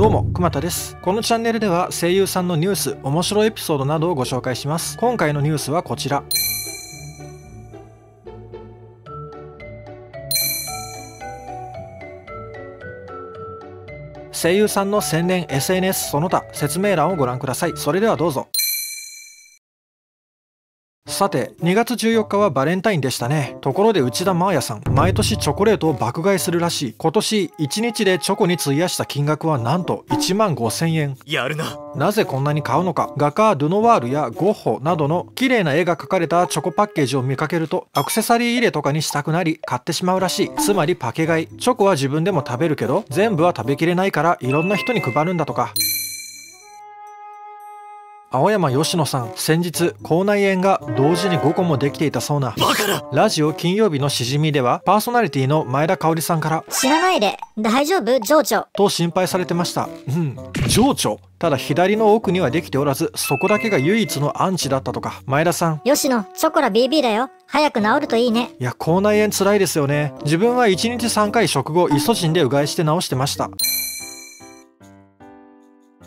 どうも熊田です。このチャンネルでは声優さんのニュース面白いエピソードなどをご紹介します。今回のニュースはこちら。声優さんの宣伝 SNS その他説明欄をご覧ください。それではどうぞ。さて、2月14日はバレンタインでしたね。ところで内田真彩さん、毎年チョコレートを爆買いするらしい。今年1日でチョコに費やした金額はなんと1万5000円。やるな。なぜこんなに買うのか。画家ドゥノワールやゴッホなどの綺麗な絵が描かれたチョコパッケージを見かけると、アクセサリー入れとかにしたくなり買ってしまうらしい。つまりパケ買い。チョコは自分でも食べるけど、全部は食べきれないからいろんな人に配るんだとか。青山吉野さん先日口内炎が同時に5個もできていたそうな。ラジオ金曜日のしじみではパーソナリティの前田香織さんから死なないで大丈夫？情緒。と心配されてました。うん。情緒？ただ左の奥にはできておらずそこだけが唯一のアンチだったとか。前田さん。吉野チョコラ BB だよ。早く治るといいね。いや口内炎つらいですよね。自分は1日3回食後イソジンでうがいして治してました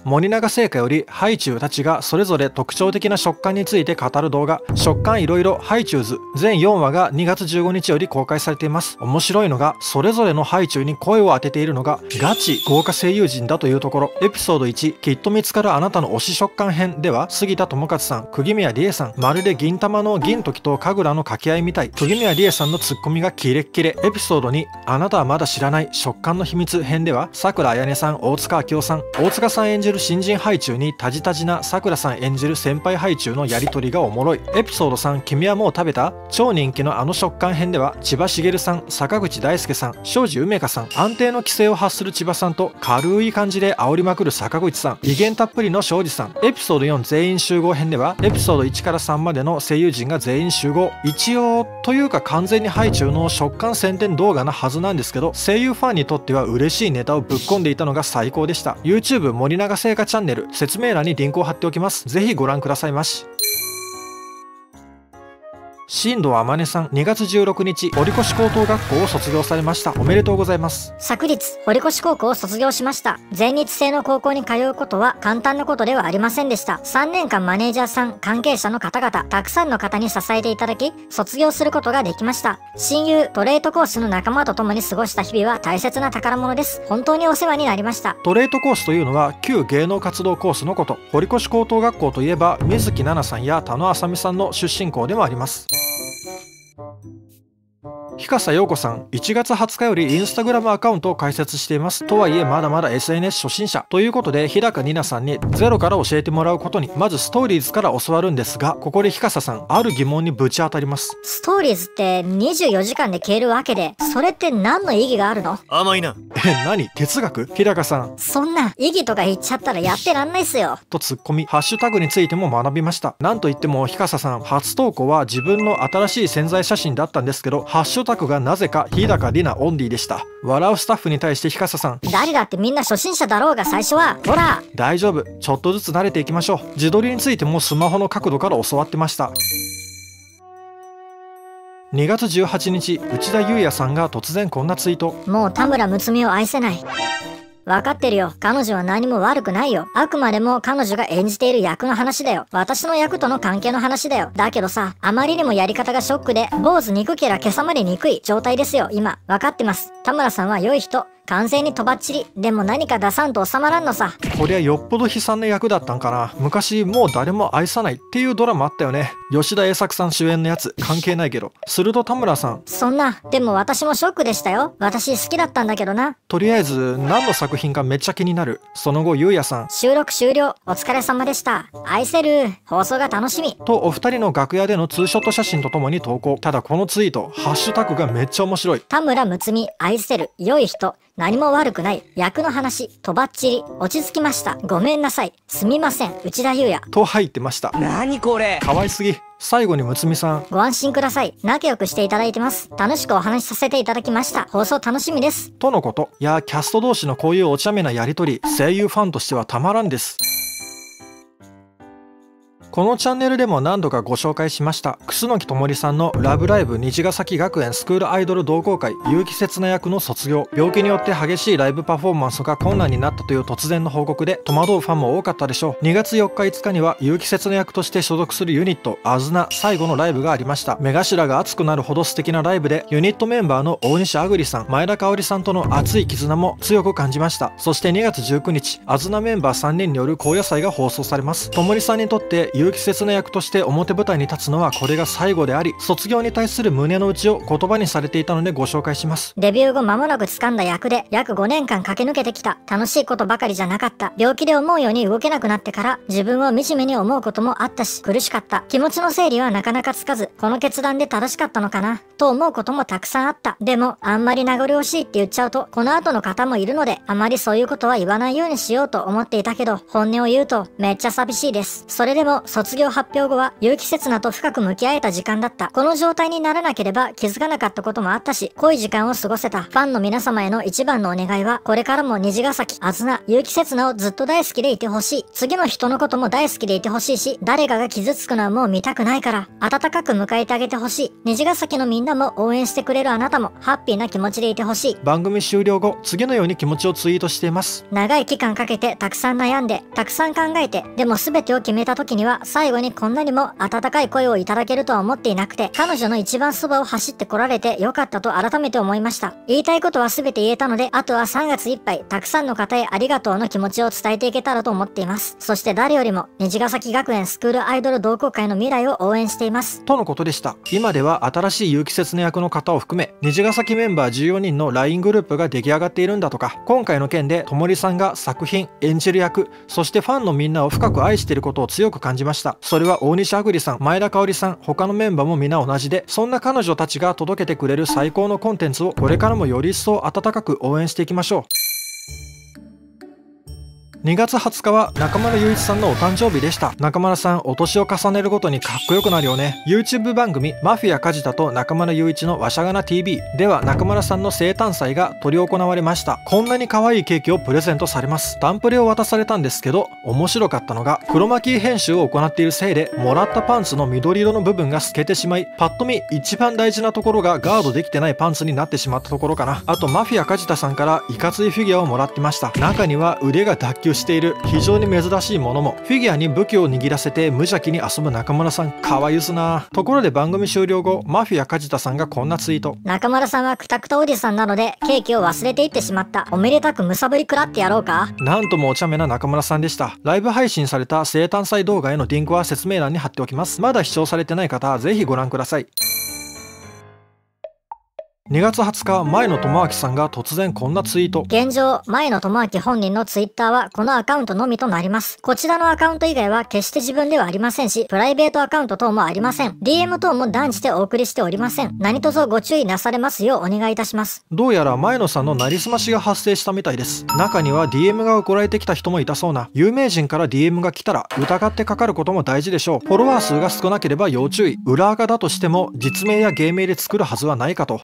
森永製菓よりハイチュウたちがそれぞれ特徴的な食感について語る動画。食感いろいろハイチュウズ。全4話が2月15日より公開されています。面白いのがそれぞれのハイチュウに声を当てているのがガチ豪華声優陣だというところ。エピソード1きっと見つかるあなたの推し食感編。では杉田智勝さん釘宮理恵さん。まるで銀玉の銀時と神楽の掛け合いみたい。釘宮理恵さんのツッコミがキレッキレ。エピソード2あなたはまだ知らない食感の秘密編。では桜彩音さん大塚明夫さん大塚さん演じるる新人ハイチュウにタジタジなさくらさん演じる先輩ハイチュウのやりとりがおもろい。エピソード3君はもう食べた超人気のあの食感編では千葉茂さん坂口大輔さん庄司梅香さん安定の規制を発する千葉さんと軽い感じで煽りまくる坂口さん威厳たっぷりの庄司さん。エピソード4全員集合編ではエピソード1から3までの声優陣が全員集合。一応というか完全にハイチュウの食感宣伝動画なはずなんですけど声優ファンにとっては嬉しいネタをぶっ込んでいたのが最高でした。YouTube 森永生活チャンネル説明欄にリンクを貼っておきます。ぜひご覧くださいまし。新藤天音さん2月16日堀越高等学校を卒業されました。おめでとうございます。昨日堀越高校を卒業しました。全日制の高校に通うことは簡単なことではありませんでした。3年間マネージャーさん関係者の方々たくさんの方に支えていただき卒業することができました。親友トレートコースの仲間と共に過ごした日々は大切な宝物です。本当にお世話になりました。トレートコースというのは旧芸能活動コースのこと。堀越高等学校といえば水木奈々さんや田野あさみさんの出身校でもあります Thank you. 日笠陽子さん、1月20日よりインスタグラムアカウントを開設しています。とはいえ、まだまだ SNS 初心者。ということで、日高里奈さんにゼロから教えてもらうことに、まずストーリーズから教わるんですが、ここで日笠さん、ある疑問にぶち当たります。ストーリーズって24時間で消えるわけで、それって何の意義があるの？甘いな。え、何？哲学？日高さん。そんな、意義とか言っちゃったらやってらんないっすよ。とツッコミ、ハッシュタグについても学びました。なんといっても、日笠さん、初投稿は自分の新しい潜在写真だったんですけど、ハッシュタクがなぜか日高里奈オンリーでした笑うスタッフに対して日笠さん誰だってみんな初心者だろうが最初はほら大丈夫？ちょっとずつ慣れていきましょう自撮りについてもスマホの角度から教わってました2月18日内田裕也さんが突然こんなツイートもう田村睦美を愛せない分かってるよ。彼女は何も悪くないよ。あくまでも彼女が演じている役の話だよ。私の役との関係の話だよ。だけどさ、あまりにもやり方がショックで、坊主憎けりゃ今朝まで憎い状態ですよ、今。分かってます。田村さんは良い人。完全にとばっちり。でも何か出さんと収まらんのさ。こりゃよっぽど悲惨な役だったんかな。昔もう誰も愛さないっていうドラマあったよね。吉田栄作さん主演のやつ。関係ないけど。すると田村さん。そんな、でも私もショックでしたよ。私好きだったんだけどな。とりあえず、何の作品かめっちゃ気になる。その後、ゆうやさん。収録終了。お疲れ様でした。愛せる。放送が楽しみ。と、お二人の楽屋でのツーショット写真とともに投稿。ただこのツイート、ハッシュタグがめっちゃ面白い。田村睦美、愛せる。良い人。何も悪くない。役の話、とばっちり。落ち着きました。ごめんなさい。すみません。内田裕也。と入ってました。何これかわいすぎ。最後にむつみさん。ご安心ください。仲良くしていただいてます。楽しくお話しさせていただきました。放送楽しみです。とのこと。いや、キャスト同士のこういうお茶目なやりとり、声優ファンとしてはたまらんです。このチャンネルでも何度かご紹介しました。楠木智さんのラブライブ虹ヶ崎学園スクールアイドル同好会結城刹那役の卒業。病気によって激しいライブパフォーマンスが困難になったという突然の報告で戸惑うファンも多かったでしょう。2月4日5日には結城刹那役として所属するユニットあずな最後のライブがありました。目頭が熱くなるほど素敵なライブでユニットメンバーの大西あぐりさん前田香織さんとの熱い絆も強く感じました。そして2月19日あずなメンバー3人による高野菜が放送されます。ともりさんにとって城刹那役として表舞台に立つのはこれが最後であり卒業に対する胸の内を言葉にされていたのでご紹介します。デビュー後間もなく掴んだ役で約5年間駆け抜けてきた。楽しいことばかりじゃなかった。病気で思うように動けなくなってから自分を惨めに思うこともあったし苦しかった。気持ちの整理はなかなかつかずこの決断で正しかったのかなと思うこともたくさんあった。でもあんまり名残惜しいって言っちゃうとこの後の方もいるのであまりそういうことは言わないようにしようと思っていたけど本音を言うとめっちゃ寂しいです。それでも卒業発表後は結城刹那と深く向き合えた時間だった。この状態にならなければ気づかなかったこともあったし濃い時間を過ごせた。ファンの皆様への一番のお願いはこれからも虹ヶ崎あずな結城刹那をずっと大好きでいてほしい。次の人のことも大好きでいてほしいし誰かが傷つくのはもう見たくないから温かく迎えてあげてほしい。虹ヶ崎のみんなも応援してくれるあなたもハッピーな気持ちでいてほしい。番組終了後次のように気持ちをツイートしています。長い期間かけてたくさん悩んでたくさん考えてでも全てを決めた時には最後にこんなにも温かい声をいただけるとは思っていなくて彼女の一番そばを走ってこられてよかったと改めて思いました。言いたいことは全て言えたのであとは3月いっぱいたくさんの方へありがとうの気持ちを伝えていけたらと思っています。そして誰よりも虹ヶ崎学園スクールアイドル同好会の未来を応援しています。とのことでした。今では新しい結城節の役の方を含め虹ヶ崎メンバー14人の LINE グループが出来上がっているんだとか。今回の件でともりさんが作品演じる役そしてファンのみんなを深く愛していることを強く感じました。それは大西あぐりさん前田香織さん他のメンバーも皆同じでそんな彼女たちが届けてくれる最高のコンテンツをこれからもより一層温かく応援していきましょう。2月20日は中村雄一さんのお誕生日でした。中村さんお年を重ねるごとにかっこよくなるよね。YouTube 番組マフィア梶田と中村雄一のわしゃがな TV では中村さんの生誕祭が執り行われました。こんなに可愛いケーキをプレゼントされます。タンプレを渡されたんですけど面白かったのが黒巻き編集を行っているせいでもらったパンツの緑色の部分が透けてしまいパッと見一番大事なところがガードできてないパンツになってしまったところかな。あとマフィア梶田さんからいかついフィギュアをもらってました。中には腕が脱臼している非常に珍しいものもフィギュアに武器を握らせて無邪気に遊ぶ中村さんかわいすな。ところで番組終了後マフィア梶田さんがこんなツイート。中村さんはクタクタおじさんなのでケーキを忘れていってしまった。おめでたくむさぶり食らってやろうか。なんともお茶目な中村さんでした。ライブ配信された生誕祭動画へのリンクは説明欄に貼っておきます。まだ視聴されてない方はぜひご覧ください2月20日前野智明さんが突然こんなツイート。現状前野智明本人のツイッターはこのアカウントのみとなります。こちらのアカウント以外は決して自分ではありませんしプライベートアカウント等もありません。DM 等も断じてお送りしておりません。何卒ご注意なされますようお願いいたします。どうやら前野さんのなりすましが発生したみたいです。中には DM が送られてきた人もいたそうな。有名人から DM が来たら疑ってかかることも大事でしょう。フォロワー数が少なければ要注意。裏垢だとしても実名や芸名で作るはずはないかと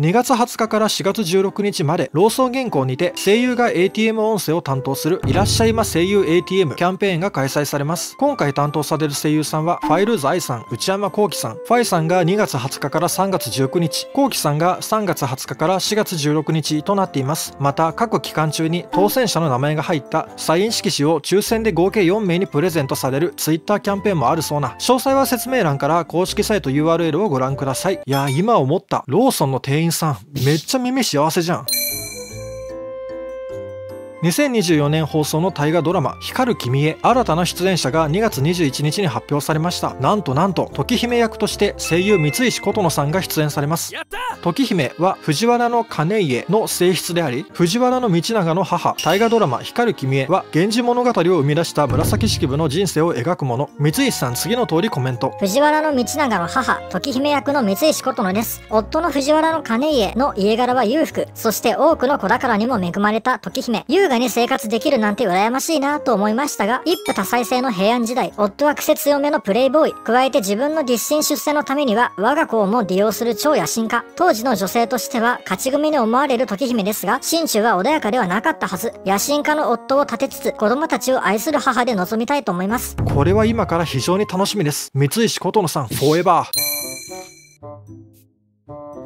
2月20日から4月16日までローソン銀行にて声優が ATM 音声を担当するいらっしゃいま声優 ATM キャンペーンが開催されます。今回担当される声優さんはファイルーズあいさん内山昂輝さん。ファイさんが2月20日から3月19日。昂輝さんが3月20日から4月16日となっています。また各期間中に当選者の名前が入ったサイン色紙を抽選で合計4名にプレゼントされる Twitter キャンペーンもあるそうな。詳細は説明欄から公式サイト URL をご覧ください。いや今思った。ローソンの店員さんめっちゃ耳幸せじゃん。2024年放送の大河ドラマ「光る君へ」新たな出演者が2月21日に発表されました。なんとなんと時姫役として声優三石琴乃さんが出演されます。時姫は藤原の兼家の性質であり藤原道長の母大河ドラマ「光る君へ」は源氏物語を生み出した紫式部の人生を描くもの。三石さん次の通りコメント。藤原道長の母時姫役の三石琴乃です。夫の藤原の兼家の家柄は裕福。そして多くの子宝にも恵まれた時姫。優雅かに生活できるなんて羨ましいなと思いましたが、一夫多妻制の平安時代、夫は癖強めのプレイボーイ、加えて自分の立身出世のためには我が子をも利用する超野心家。当時の女性としては勝ち組に思われる時姫ですが、心中は穏やかではなかったはず。野心家の夫を立てつつ、子供たちを愛する母で臨みたいと思います。これは今から非常に楽しみです。三石琴乃さん、フォーエバー。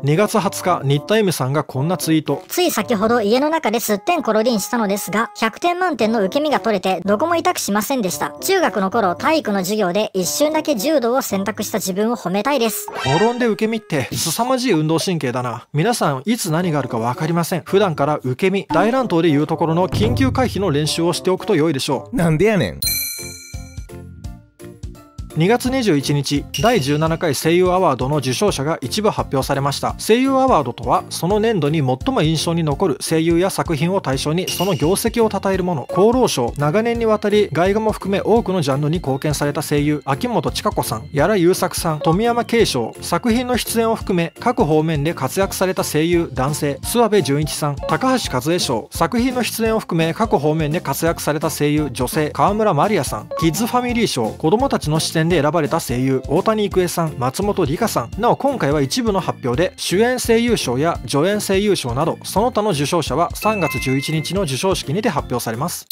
2月20日、新田恵美さんがこんなツイート。つい先ほど家の中ですってんころりんしたのですが、100点満点の受け身が取れて、どこも痛くしませんでした。中学の頃、体育の授業で一瞬だけ柔道を選択した自分を褒めたいです。転んで受け身って、凄まじい運動神経だな。皆さん、いつ何があるかわかりません。普段から受け身、大乱闘でいうところの緊急回避の練習をしておくと良いでしょう。なんでやねん。2月21日第17回声優アワードの受賞者が一部発表されました。声優アワードとはその年度に最も印象に残る声優や作品を対象にその業績を称えるもの。厚労省長年にわたり外画も含め多くのジャンルに貢献された声優秋元千佳子さん矢良優作さん富山慶章作品の出演を含め各方面で活躍された声優男性諏訪部純一さん高橋和恵賞。作品の出演を含め各方面で活躍された声優女性川村マリアさんキッズファミリー賞。子供たちの視点で選ばれた声優大谷育恵さん松本里香さん。なお今回は一部の発表で主演声優賞や助演声優賞などその他の受賞者は3月11日の授賞式にて発表されます。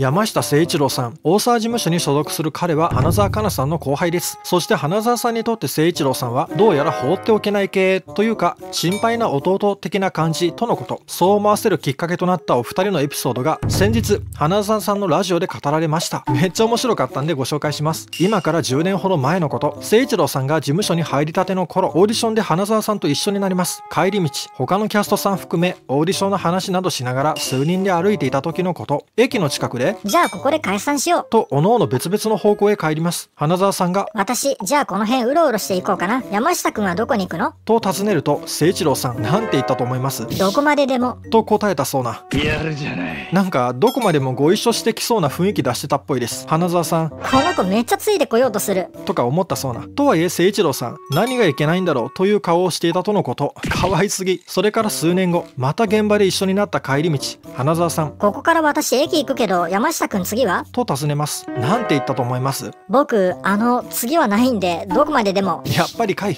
山下誠一郎さん大沢事務所に所属する彼は花澤香菜さんの後輩です。そして花澤さんにとって誠一郎さんはどうやら放っておけない系というか心配な弟的な感じとのこと。そう思わせるきっかけとなったお二人のエピソードが先日花澤さんのラジオで語られました。めっちゃ面白かったんでご紹介します。今から10年ほど前のこと。誠一郎さんが事務所に入りたての頃オーディションで花澤さんと一緒になります。帰り道他のキャストさん含めオーディションの話などしながら数人で歩いていた時のこと。駅の近くでじゃあここで解散しよう。と、おのおの別々の方向へ帰ります。花沢さんが、私、じゃあこの辺うろうろしていこうかな。山下くんはどこに行くの？と尋ねると、誠一郎さん、なんて言ったと思います？どこまででも。と答えたそうな。やるじゃない。なんか、どこまでもご一緒してきそうな雰囲気出してたっぽいです。花沢さん。この子めっちゃついてこようとする。とか思ったそうな。とはいえ、誠一郎さん、何がいけないんだろうという顔をしていたとのこと。可愛すぎ。それから数年後、また現場で一緒になった帰り道。花沢さん。ここから私駅行くけど、山下くん次は？と尋ねます。なんて言ったと思います？僕、あの、次はないんで、どこまででも。やっぱりかい。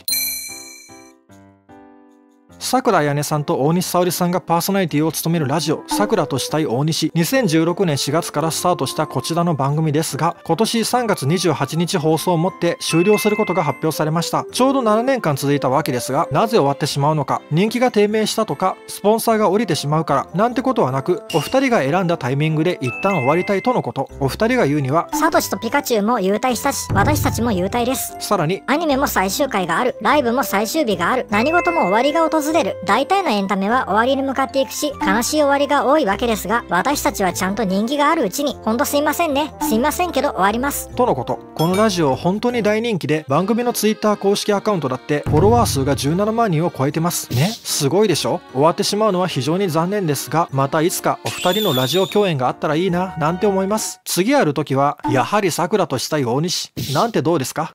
桜彩音さんと大西沙織さんがパーソナリティを務めるラジオ「桜としたい大西」2016年4月からスタートしたこちらの番組ですが今年3月28日放送をもって終了することが発表されました。ちょうど7年間続いたわけですがなぜ終わってしまうのか人気が低迷したとかスポンサーが降りてしまうからなんてことはなくお二人が選んだタイミングで一旦終わりたいとのこと。お二人が言うにはサトシとピカチュウも優待したし私たちも優待です。さらにアニメも最終回があるライブも最終日がある何事も終わりが訪れる大体のエンタメは終わりに向かっていくし悲しい終わりが多いわけですが私たちはちゃんと人気があるうちにほんとすいませんね。すいませんけど終わります。とのこと。このラジオ本当に大人気で番組の Twitter 公式アカウントだってフォロワー数が17万人を超えてます。ね。すごいでしょ？終わってしまうのは非常に残念ですがまたいつかお二人のラジオ共演があったらいいななんて思います。次ある時はやはり桜としたい大西。なんてどうですか？